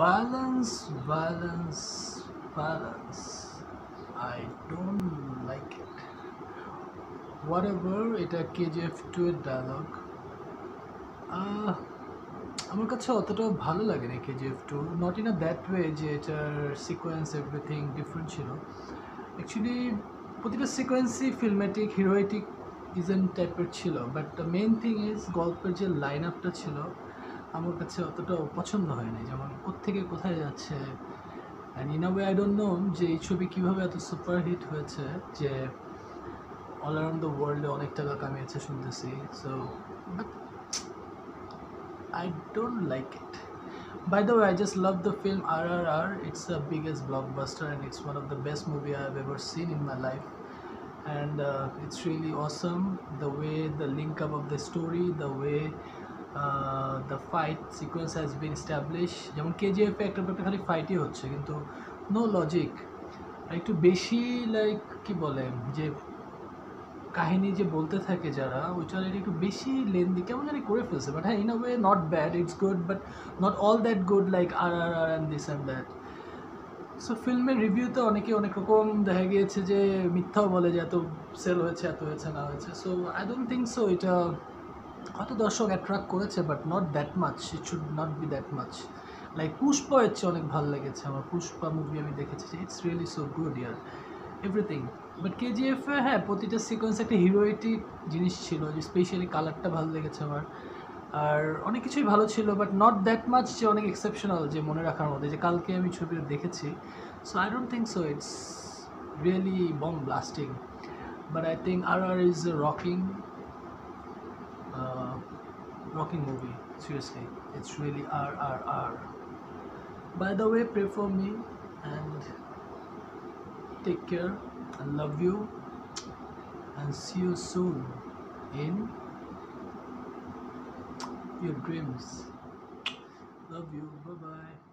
violence violence violence i don't like it. Whatever, এটা KGF two এর dialogue আমার কাছে অতটাও ভালো লাগে না KGF two not in a that way যে এটার সিকোয়েন্স এভরিথিং ডিফারেন্ট ছিল। অ্যাকচুয়ালি প্রতিটা সিকোয়েন্সই ফিল্মেটিক হিরোয়েটিক ইজেন টাইপের ছিল but the main thing is গল্পের যে লাইন আপটা ছিল, আমার কাছে অতটা পছন্দ হয়নি। যেমন কোত্থেকে কোথায় যাচ্ছে and in a way I don't know যে এই ছবি কীভাবে এত সুপার হিট হয়েছে যে অল অ্যারাউন্ড দ্য ওয়ার্ল্ডে অনেক টাকা কামিয়েছে শুনতেছি so but I don't like it. By the way, I just love the film RRR. It's the biggest blockbuster and it's one of the best movie I've ever seen in my life. And uh, it's really awesome the way the link up of the story, the way uh, fight sequence sequence been established. যেমন কেজিএফ একটা ব্যাপারে খালি ফাইটই হচ্ছে কিন্তু no logic একটু বেশি like কি বলে যে কাহিনী যে বলতে থাকে যারা ওইটার এটা একটু বেশি লেন্দি কেমন জানি করে ফেলছে বাট হ্যাঁ in a way not bad it's good but not all that good like RRR and this and that so ফিল্মের রিভিউতে অনেকে অনেক রকম দেখা গিয়েছে যে মিথ্যাও বলে যে এত সেল হয়েছে এত হয়েছে না হয়েছে। So I don't think so এটা হয়তো দর্শক অ্যাট্রাক্ট করেছে but not that much it should not be that much like Pushpa হচ্ছে অনেক ভালো লেগেছে আমার। পুষ্পা মুভি আমি দেখেছি ইটস রিয়েলি সো গুড ইয়ার এভরিথিং বাট কেজিএফ হ্যাঁ প্রতিটা সিকোয়েন্স একটা হিরোয়েটিক জিনিস ছিল, যে স্পেশালি কালারটা ভালো লেগেছে আমার। আর অনেক কিছুই ভালো ছিল বাট নট দ্যাট মাচ যে অনেক এক্সেপশনাল যে মনে রাখার মধ্যে, যে কালকে আমি ছবিটা দেখেছি। So I don't think so it's really bomb blasting but I think RRR is rocking rocking movie. Seriously, it's really RRR. By the way, pray for me and take care. I love you and see you soon in your dreams. Love you. Bye bye.